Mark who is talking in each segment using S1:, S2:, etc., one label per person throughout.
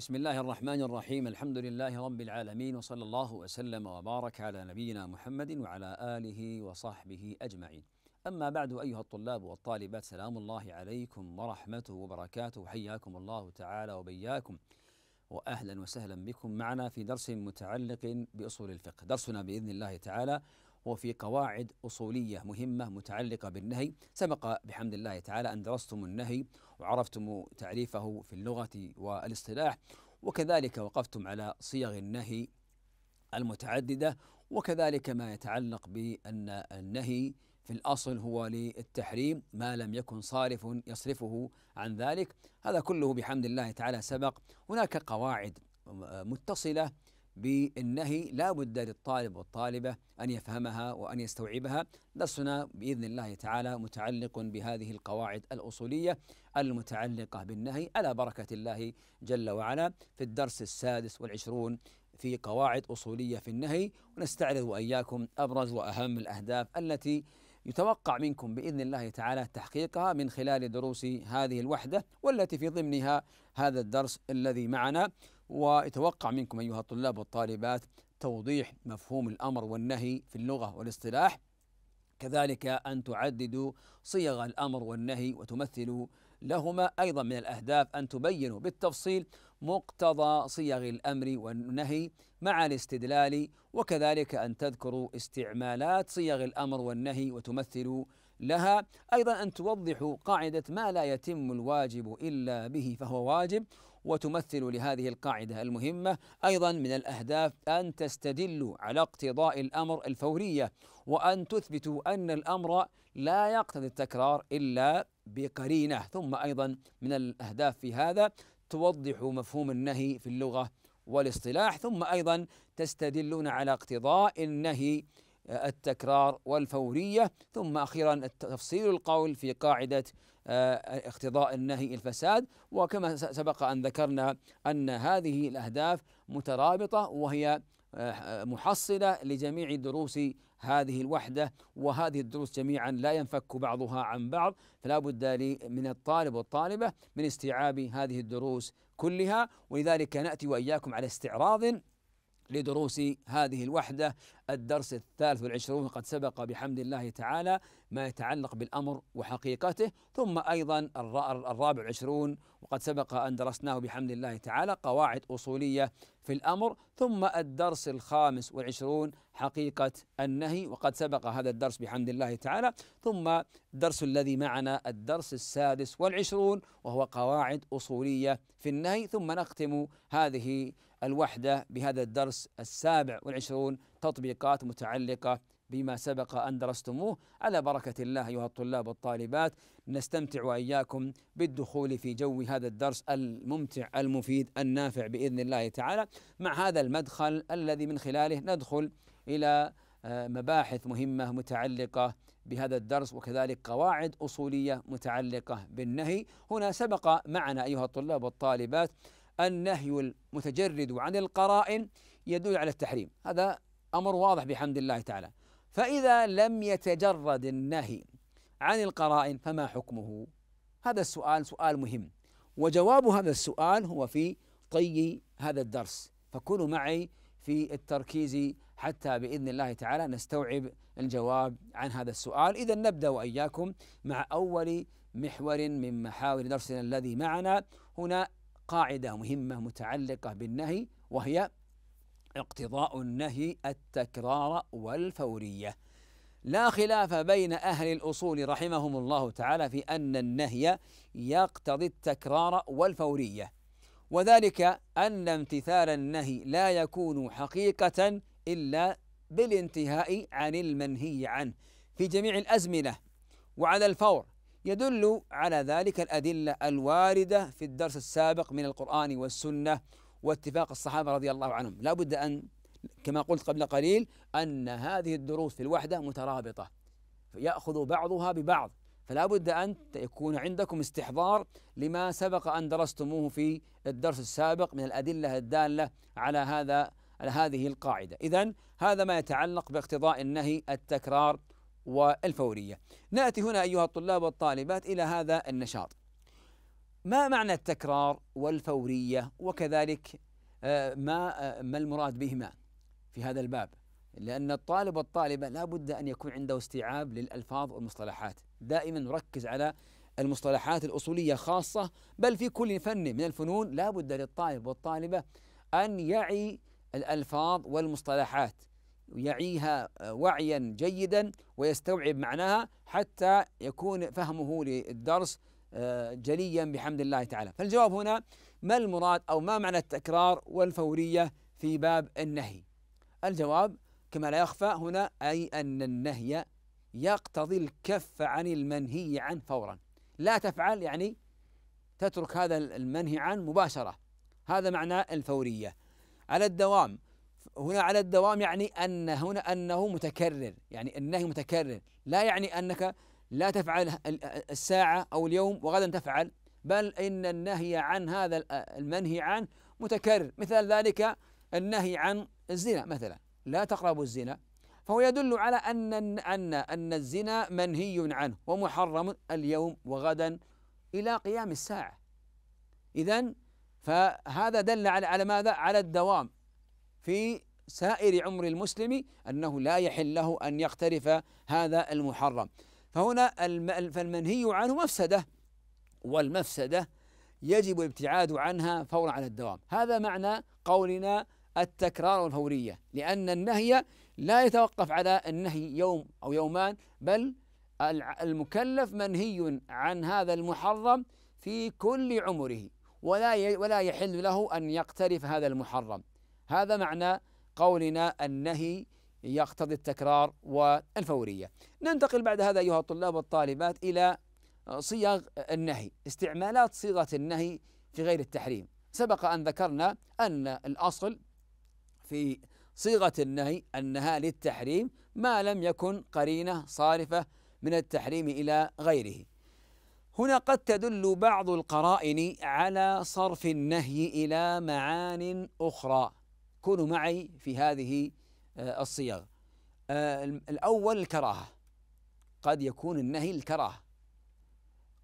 S1: بسم الله الرحمن الرحيم الحمد لله رب العالمين وصلى الله وسلم وبارك على نبينا محمد وعلى اله وصحبه اجمعين. اما بعد ايها الطلاب والطالبات سلام الله عليكم ورحمته وبركاته حياكم الله تعالى وبياكم واهلا وسهلا بكم معنا في درس متعلق باصول الفقه، درسنا باذن الله تعالى هو في قواعد أصولية مهمة متعلقة بالنهي، سبق بحمد الله تعالى أن درستم النهي وعرفتم تعريفه في اللغة والاصطلاح، وكذلك وقفتم على صيغ النهي المتعددة، وكذلك ما يتعلق بأن النهي في الأصل هو للتحريم ما لم يكن صارف يصرفه عن ذلك، هذا كله بحمد الله تعالى سبق، هناك قواعد متصلة بالنهي لا بد للطالب والطالبة أن يفهمها وأن يستوعبها. درسنا بإذن الله تعالى متعلق بهذه القواعد الأصولية المتعلقة بالنهي على بركة الله جل وعلا في الدرس السادس والعشرون في قواعد أصولية في النهي. ونستعرض وإياكم أبرز وأهم الأهداف التي يتوقع منكم بإذن الله تعالى تحقيقها من خلال دروس هذه الوحدة والتي في ضمنها هذا الدرس الذي معنا. ويتوقع منكم أيها الطلاب والطالبات توضيح مفهوم الأمر والنهي في اللغة والاصطلاح. كذلك أن تعددوا صيغ الأمر والنهي وتمثلوا لهما أيضا من الأهداف أن تبينوا بالتفصيل مقتضى صيغ الأمر والنهي مع الاستدلال وكذلك أن تذكروا استعمالات صيغ الأمر والنهي وتمثلوا لها. أيضا أن توضحوا قاعدة ما لا يتم الواجب إلا به فهو واجب وتمثل لهذه القاعدة المهمة أيضا من الأهداف أن تستدلوا على اقتضاء الأمر الفوريه وأن تثبتوا أن الأمر لا يقتضي التكرار إلا بقرينة. ثم أيضا من الأهداف في هذا توضح مفهوم النهي في اللغة والاصطلاح. ثم أيضا تستدلون على اقتضاء النهي التكرار والفورية. ثم أخيرا تفصيل القول في قاعدة اقتضاء النهي الفساد. وكما سبق أن ذكرنا أن هذه الأهداف مترابطة وهي محصلة لجميع دروس هذه الوحدة. وهذه الدروس جميعا لا ينفك بعضها عن بعض. فلا بد من الطالب والطالبة من استيعاب هذه الدروس كلها. ولذلك نأتي وإياكم على استعراض لدروس هذه الوحدة. الدرس الثالث والعشرون قد سبق بحمد الله تعالى ما يتعلق بالأمر وحقيقته. ثم أيضا الرابع والعشرون وقد سبق أن درسناه بحمد الله تعالى قواعد أصولية في الأمر. ثم الدرس الخامس والعشرون حقيقة النهي وقد سبق هذا الدرس بحمد الله تعالى. ثم الدرس الذي معنا الدرس السادس والعشرون وهو قواعد أصولية في النهي. ثم نختم هذه الوحدة بهذا الدرس السابع والعشرون تطبيقات متعلقة بما سبق أن درستموه. على بركة الله أيها الطلاب والطالبات نستمتع وإياكم بالدخول في جو هذا الدرس الممتع المفيد النافع بإذن الله تعالى. مع هذا المدخل الذي من خلاله ندخل إلى مباحث مهمة متعلقة بهذا الدرس وكذلك قواعد أصولية متعلقة بالنهي. هنا سبق معنا أيها الطلاب والطالبات النهي المتجرد عن القرائن يدل على التحريم. هذا أمر واضح بحمد الله تعالى. فإذا لم يتجرد النهي عن القرائن فما حكمه؟ هذا السؤال سؤال مهم. وجواب هذا السؤال هو في طي هذا الدرس. فكونوا معي في التركيز حتى بإذن الله تعالى نستوعب الجواب عن هذا السؤال. إذا نبدأ وإياكم مع أول محور من محاور درسنا الذي معنا. هنا قاعدة مهمة متعلقة بالنهي وهي اقتضاء النهي التكرار والفورية. لا خلاف بين أهل الأصول رحمهم الله تعالى في أن النهي يقتضي التكرار والفورية. وذلك أن امتثال النهي لا يكون حقيقة إلا بالانتهاء عن المنهي عنه في جميع الأزمنة وعلى الفور يدل على ذلك الأدلة الواردة في الدرس السابق من القرآن والسنة واتفاق الصحابة رضي الله عنهم. لا بد أن كما قلت قبل قليل أن هذه الدروس في الوحدة مترابطة يأخذ بعضها ببعض. فلا بد أن يكون عندكم استحضار لما سبق أن درستموه في الدرس السابق من الأدلة الدالة على هذا على هذه القاعدة. إذا هذا ما يتعلق باقتضاء النهي التكرار والفورية. نأتي هنا أيها الطلاب والطالبات إلى هذا النشاط. ما معنى التكرار والفورية وكذلك آه، ما آه، ما المراد بهما في هذا الباب؟ لأن الطالب والطالبة لا بد أن يكون عنده استيعاب للألفاظ والمصطلحات. دائما نركز على المصطلحات الأصولية خاصة بل في كل فن من الفنون لا بد للطالب والطالبة أن يعي الألفاظ والمصطلحات. يعيها وعيا جيدا ويستوعب معناها حتى يكون فهمه للدرس آه، جليا بحمد الله تعالى. فالجواب هنا ما المراد أو ما معنى التكرار والفورية في باب النهي؟ الجواب كما لا يخفى هنا أي أن النهي يقتضي الكف عن المنهي عنه فورا. لا تفعل يعني تترك هذا المنهي عنه مباشرة. هذا معنى الفورية. على الدوام هنا على الدوام يعني أن هنا أنه متكرر يعني النهي متكرر. لا يعني أنك لا تفعل الساعة أو اليوم وغدا تفعل بل إن النهي عن هذا المنهي عنه متكرر. مثال ذلك النهي عن الزنا مثلا. لا تقربوا الزنا. فهو يدل على أن أن أن الزنا منهي عنه ومحرم اليوم وغدا إلى قيام الساعة. إذا فهذا دل على على ماذا؟ على الدوام. في سائر عمر المسلم أنه لا يحل له أن يقترف هذا المحرم. فهنا فالمنهي عنه مفسدة والمفسدة يجب الابتعاد عنها فورا على الدوام. هذا معنى قولنا التكرار والفورية لأن النهي لا يتوقف على النهي يوم أو يومان بل المكلف منهي عن هذا المحرم في كل عمره ولا ولا يحل له أن يقترف هذا المحرم. هذا معنى قولنا النهي يقتضي التكرار والفورية. ننتقل بعد هذا أيها الطلاب والطالبات إلى صيغ النهي استعمالات صيغة النهي في غير التحريم. سبق أن ذكرنا أن الأصل في صيغة النهي أنها للتحريم ما لم يكن قرينة صارفة من التحريم إلى غيره. هنا قد تدل بعض القرائن على صرف النهي إلى معان أخرى. كونوا معي في هذه آه، الصيغ آه، الأول الكراهة. قد يكون النهي الكراهة.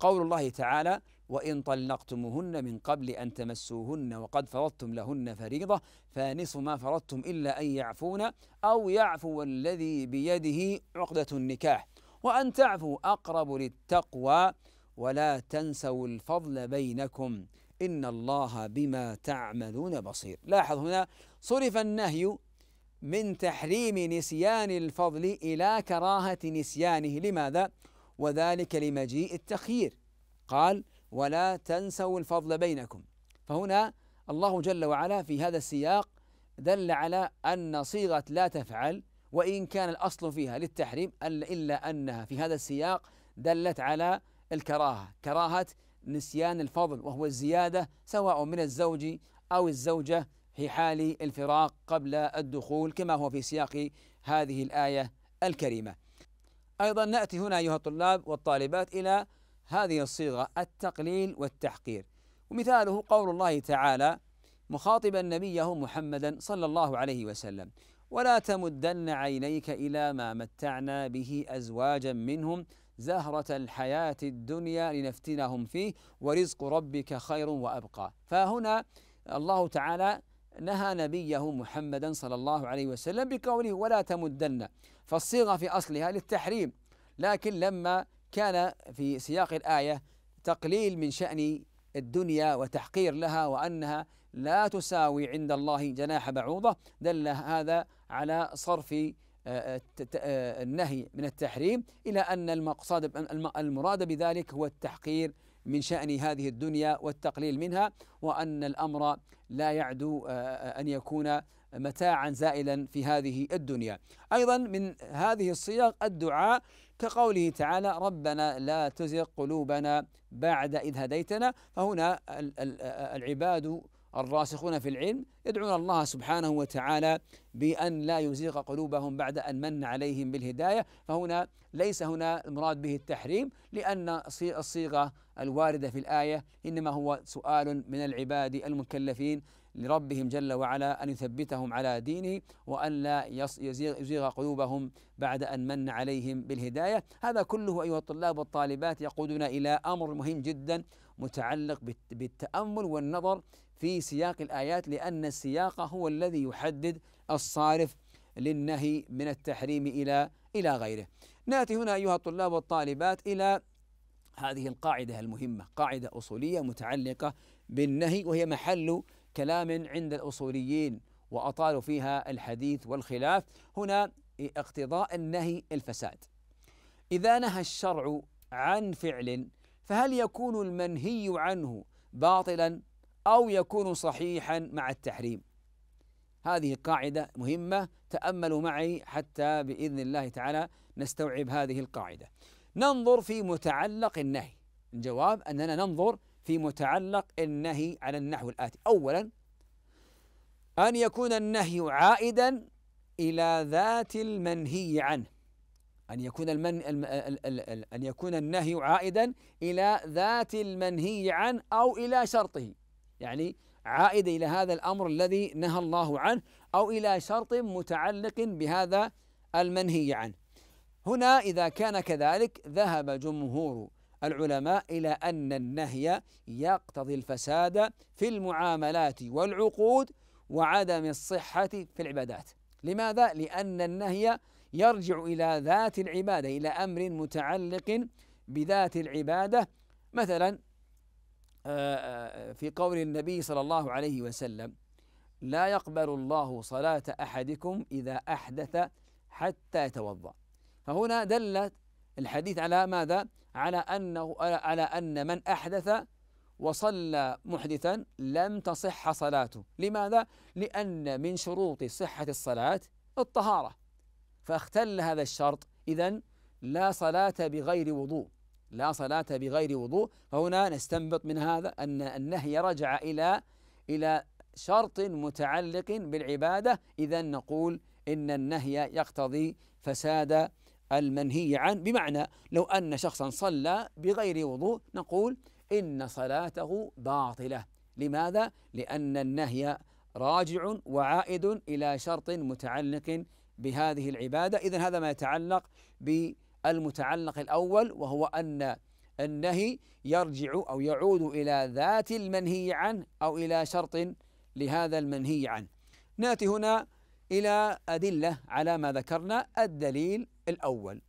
S1: قول الله تعالى وإن طلقتموهن من قبل أن تمسوهن وقد فرضتم لهن فريضة فنصف ما فرضتم إلا أن يعفون أو يعفو الذي بيده عقدة النكاح. وأن تعفوا أقرب للتقوى ولا تنسوا الفضل بينكم. إن الله بما تعملون بصير. لاحظ هنا صرف النهي من تحريم نسيان الفضل إلى كراهة نسيانه. لماذا؟ وذلك لمجيء التخيير. قال ولا تنسوا الفضل بينكم. فهنا الله جل وعلا في هذا السياق دل على أن صيغة لا تفعل وإن كان الأصل فيها للتحريم إلا أنها في هذا السياق دلت على الكراهة كراهة نسيان الفضل وهو الزيادة سواء من الزوج أو الزوجة في حال الفراق قبل الدخول كما هو في سياق هذه الآية الكريمة. أيضا نأتي هنا أيها الطلاب والطالبات إلى هذه الصيغة التقليل والتحقير. ومثاله قول الله تعالى مخاطبا نبيه محمدا صلى الله عليه وسلم ولا تمدن عينيك إلى ما متعنا به أزواجا منهم زهرة الحياة الدنيا لنفتنهم فيه ورزق ربك خير وأبقى. فهنا الله تعالى نهى نبيه محمدا صلى الله عليه وسلم بقوله ولا تمدن فالصيغة في أصلها للتحريم لكن لما كان في سياق الآية تقليل من شأن الدنيا وتحقير لها وأنها لا تساوي عند الله جناح بعوضة دل هذا على صرف آه، آه، النهي من التحريم إلى أن المقصد المراد بذلك هو التحقير من شأن هذه الدنيا والتقليل منها وأن الأمر لا يعدو آه، أن يكون متاعا زائلا في هذه الدنيا. أيضا من هذه الصيغ الدعاء كقوله تعالى ربنا لا تزغ قلوبنا بعد إذ هديتنا فهنا العباد الراسخون في العلم يدعون الله سبحانه وتعالى بأن لا يزيغ قلوبهم بعد أن من عليهم بالهداية. فهنا ليس هنا المراد به التحريم لأن الصيغة الواردة في الآية إنما هو سؤال من العباد المكلفين لربهم جل وعلا أن يثبتهم على دينه وأن لا يزيغ قلوبهم بعد أن من عليهم بالهداية. هذا كله أيها الطلاب والطالبات يقودنا إلى أمر مهم جدا متعلق بالتأمل والنظر في سياق الآيات لأن السياق هو الذي يحدد الصارف للنهي من التحريم إلى إلى غيره. نأتي هنا أيها الطلاب والطالبات إلى هذه القاعدة المهمة، قاعدة أصولية متعلقة بالنهي وهي محل كلام عند الأصوليين وأطالوا فيها الحديث والخلاف، هنا اقتضاء النهي الفساد. إذا نهى الشرع عن فعل فهل يكون المنهي عنه باطلا أو يكون صحيحا مع التحريم. هذه قاعدة مهمة تأملوا معي حتى بإذن الله تعالى نستوعب هذه القاعدة. ننظر في متعلق النهي. الجواب أننا ننظر في متعلق النهي على النحو الآتي. أولا أن يكون النهي عائدا إلى ذات المنهي عنه. أن يكون المن أن يكون النهي عائدا إلى ذات المنهي عنه أو إلى شرطه. يعني عائد إلى هذا الأمر الذي نهى الله عنه أو إلى شرط متعلق بهذا المنهي عنه. هنا إذا كان كذلك ذهب جمهور العلماء إلى أن النهي يقتضي الفساد في المعاملات والعقود وعدم الصحة في العبادات. لماذا؟ لأن النهي يرجع إلى ذات العبادة إلى أمر متعلق بذات العبادة. مثلا في قول النبي صلى الله عليه وسلم لا يقبل الله صلاة أحدكم إذا أحدث حتى يتوضأ. فهنا دلت الحديث على ماذا؟ على أنه على أن من أحدث وصلى محدثا لم تصح صلاته. لماذا؟ لأن من شروط صحة الصلاة الطهارة. فاختل هذا الشرط. إذا لا صلاة بغير وضوء. لا صلاة بغير وضوء. فهنا نستنبط من هذا أن النهي رجع إلى إلى شرط متعلق بالعبادة. إذا نقول إن النهي يقتضي فساد المنهي عنه. بمعنى لو أن شخصا صلى بغير وضوء نقول إن صلاته باطلة. لماذا؟ لأن النهي راجع وعائد إلى شرط متعلق بهذه العبادة. إذا هذا ما يتعلق بالمتعلق الأول وهو أن النهي يرجع أو يعود إلى ذات المنهي عنه أو إلى شرط لهذا المنهي عنه. نأتي هنا إلى أدلة على ما ذكرنا الدليل الأول.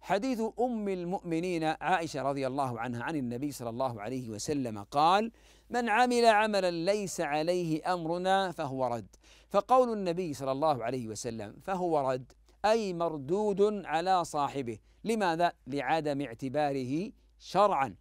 S1: حديث أم المؤمنين عائشة رضي الله عنها عن النبي صلى الله عليه وسلم قال من عمل عملا ليس عليه أمرنا فهو رد. فقول النبي صلى الله عليه وسلم فهو رد. أي مردود على صاحبه. لماذا؟ لعدم اعتباره شرعا.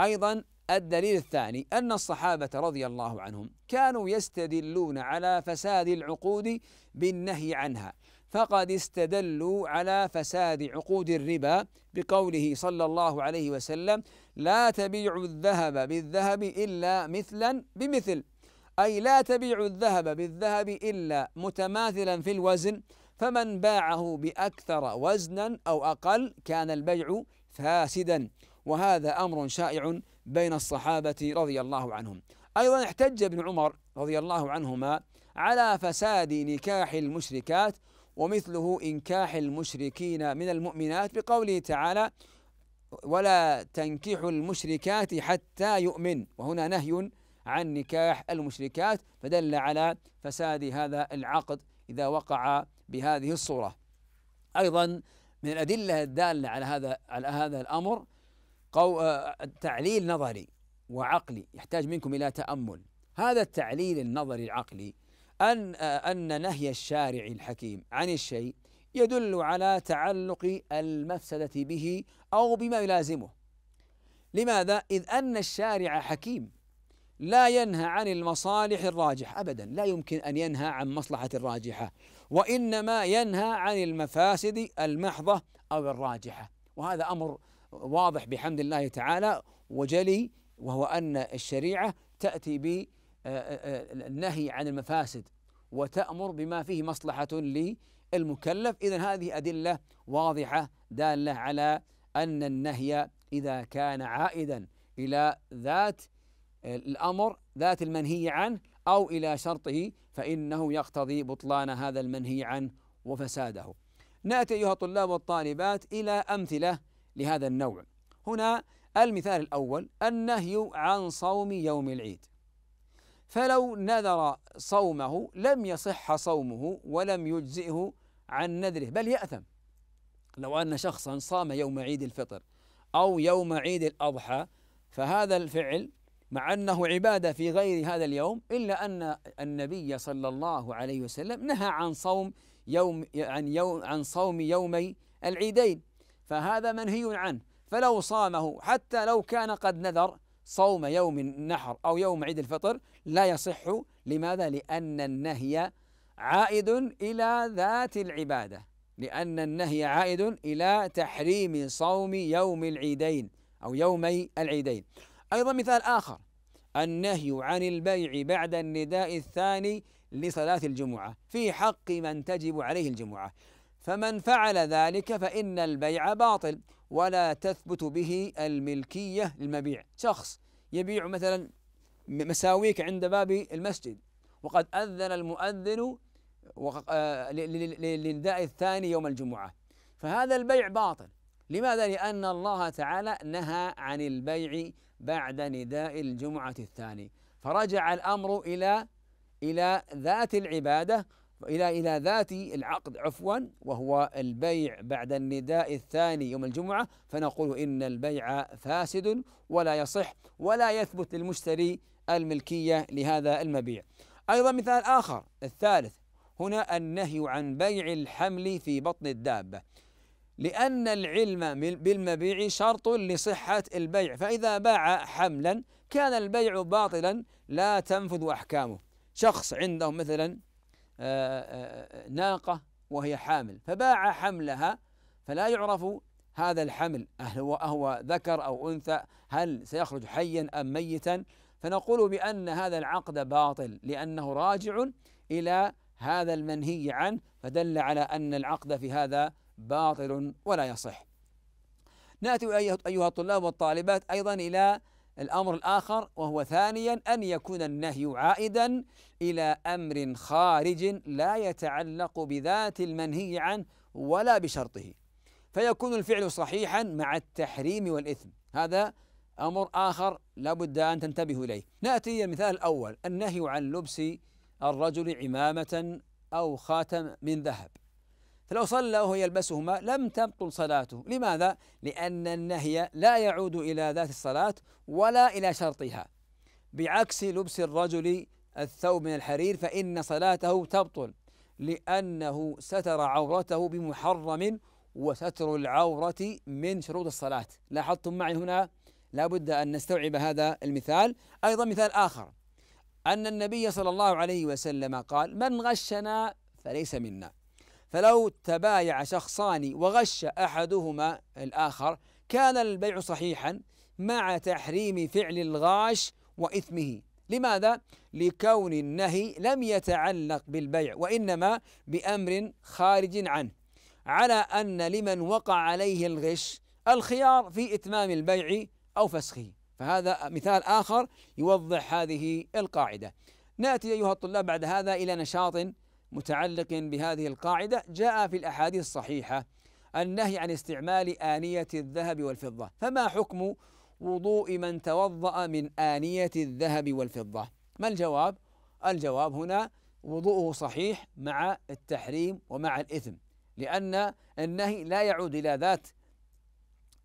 S1: أيضا الدليل الثاني أن الصحابة رضي الله عنهم كانوا يستدلون على فساد العقود بالنهي عنها فقد استدلوا على فساد عقود الربا بقوله صلى الله عليه وسلم لا تبيعوا الذهب بالذهب إلا مثلا بمثل. أي لا تبيع الذهب بالذهب إلا متماثلا في الوزن فمن باعه بأكثر وزنا أو أقل كان البيع فاسدا وهذا أمر شائع بين الصحابة رضي الله عنهم. أيضا احتج ابن عمر رضي الله عنهما على فساد نكاح المشركات ومثله إنكاح المشركين من المؤمنات بقوله تعالى ولا تنكحوا المشركات حتى يؤمن وهنا نهي عن نكاح المشركات فدل على فساد هذا العقد إذا وقع بهذه الصورة. أيضا من الأدلة الدالة على هذا على هذا الأمر قو تعليل نظري وعقلي يحتاج منكم إلى تأمل. هذا التعليل النظري العقلي أن أن نهي الشارع الحكيم عن الشيء يدل على تعلق المفسدة به أو بما يلازمه. لماذا؟ إذ أن الشارع حكيم. لا ينهى عن المصالح الراجحة أبدا. لا يمكن أن ينهى عن مصلحة الراجحة وإنما ينهى عن المفاسد المحضة أو الراجحة. وهذا أمر واضح بحمد الله تعالى وجلي وهو أن الشريعة تأتي النهي عن المفاسد وتأمر بما فيه مصلحة للمكلف. إذا هذه أدلة واضحة دالة على أن النهي إذا كان عائدا إلى ذات الأمر ذات المنهي عنه أو إلى شرطه فإنه يقتضي بطلان هذا المنهي عنه وفساده. نأتي أيها الطلاب والطالبات إلى أمثلة لهذا النوع. هنا المثال الأول النهي عن صوم يوم العيد. فلو نذر صومه لم يصح صومه ولم يجزئه عن نذره بل يأثم. لو أن شخصا صام يوم عيد الفطر أو يوم عيد الأضحى فهذا الفعل مع أنه عبادة في غير هذا اليوم إلا أن النبي صلى الله عليه وسلم نهى عن صوم يوم عن يوم عن صوم يومي العيدين. فهذا منهي عنه. فلو صامه حتى لو كان قد نذر صوم يوم النحر أو يوم عيد الفطر لا يصح. لماذا؟ لأن النهي عائد إلى ذات العبادة. لأن النهي عائد إلى تحريم صوم يوم العيدين أو يومي العيدين. أيضا مثال آخر النهي عن البيع بعد النداء الثاني لصلاة الجمعة في حق من تجب عليه الجمعة. فمن فعل ذلك فإن البيع باطل ولا تثبت به الملكية للمبيع. شخص يبيع مثلا مساويك عند باب المسجد وقد أذن المؤذن آه، للنداء الثاني يوم الجمعة. فهذا البيع باطل. لماذا؟ لأن الله تعالى نهى عن البيع بعد نداء الجمعة الثاني. فرجع الأمر إلى إلى ذات العبادة إلى إلى ذات العقد عفوا وهو البيع بعد النداء الثاني يوم الجمعة. فنقول إن البيع فاسد ولا يصح ولا يثبت للمشتري الملكية لهذا المبيع. أيضا مثال آخر الثالث هنا النهي عن بيع الحمل في بطن الدابة. لأن العلم بالمبيع شرط لصحة البيع. فإذا باع حملا كان البيع باطلا لا تنفذ أحكامه. شخص عنده مثلا آه، آه، ناقة وهي حامل فباع حملها فلا يعرف هذا الحمل هل هو أهو ذكر أو أنثى هل سيخرج حيا أم ميتا. فنقول بأن هذا العقد باطل لأنه راجع إلى هذا المنهي عنه فدل على أن العقد في هذا باطل ولا يصح. نأتي ايها الطلاب والطالبات أيضا إلى الأمر الآخر وهو ثانيا أن يكون النهي عائدا إلى أمر خارج لا يتعلق بذات المنهي عنه ولا بشرطه. فيكون الفعل صحيحا مع التحريم والإثم. هذا أمر آخر لابد أن تنتبهوا إليه. نأتي المثال الأول النهي عن لبس الرجل عمامه أو خاتم من ذهب. فلو صلى وهو يلبسهما لم تبطل صلاته. لماذا؟ لأن النهي لا يعود إلى ذات الصلاة ولا إلى شرطها. بعكس لبس الرجل الثوب من الحرير فإن صلاته تبطل لأنه ستر عورته بمحرم وستر العورة من شروط الصلاة. لاحظتم معي هنا؟ لابد أن نستوعب هذا المثال. أيضا مثال آخر. أن النبي صلى الله عليه وسلم قال من غشنا فليس منا. فلو تبايع شخصان وغش أحدهما الآخر كان البيع صحيحا مع تحريم فعل الغاش وإثمه. لماذا؟ لكون النهي لم يتعلق بالبيع وإنما بأمر خارج عنه. على أن لمن وقع عليه الغش الخيار في إتمام البيع أو فسخه. فهذا مثال آخر يوضح هذه القاعدة. نأتي أيها الطلاب بعد هذا إلى نشاط متعلق بهذه القاعدة جاء في الأحاديث الصحيحة النهي عن استعمال آنية الذهب والفضة. فما حكم وضوء من توضأ من آنية الذهب والفضة؟ ما الجواب؟ الجواب هنا وضوءه صحيح مع التحريم ومع الإثم لأن النهي لا يعود إلى ذات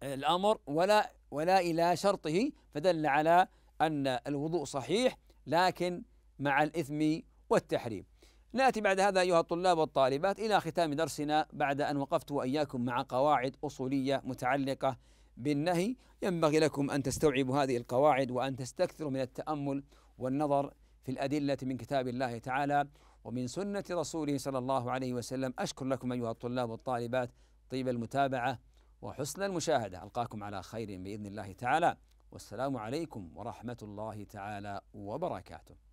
S1: الأمر ولا ولا إلى شرطه فدل على أن الوضوء صحيح لكن مع الإثم والتحريم. نأتي بعد هذا أيها الطلاب والطالبات إلى ختام درسنا بعد أن وقفت وإياكم مع قواعد أصولية متعلقة بالنهي. ينبغي لكم أن تستوعبوا هذه القواعد وأن تستكثروا من التأمل والنظر في الأدلة من كتاب الله تعالى. ومن سنة رسوله صلى الله عليه وسلم أشكر لكم أيها الطلاب والطالبات طيب المتابعة وحسن المشاهدة. ألقاكم على خير بإذن الله تعالى. والسلام عليكم ورحمة الله تعالى وبركاته.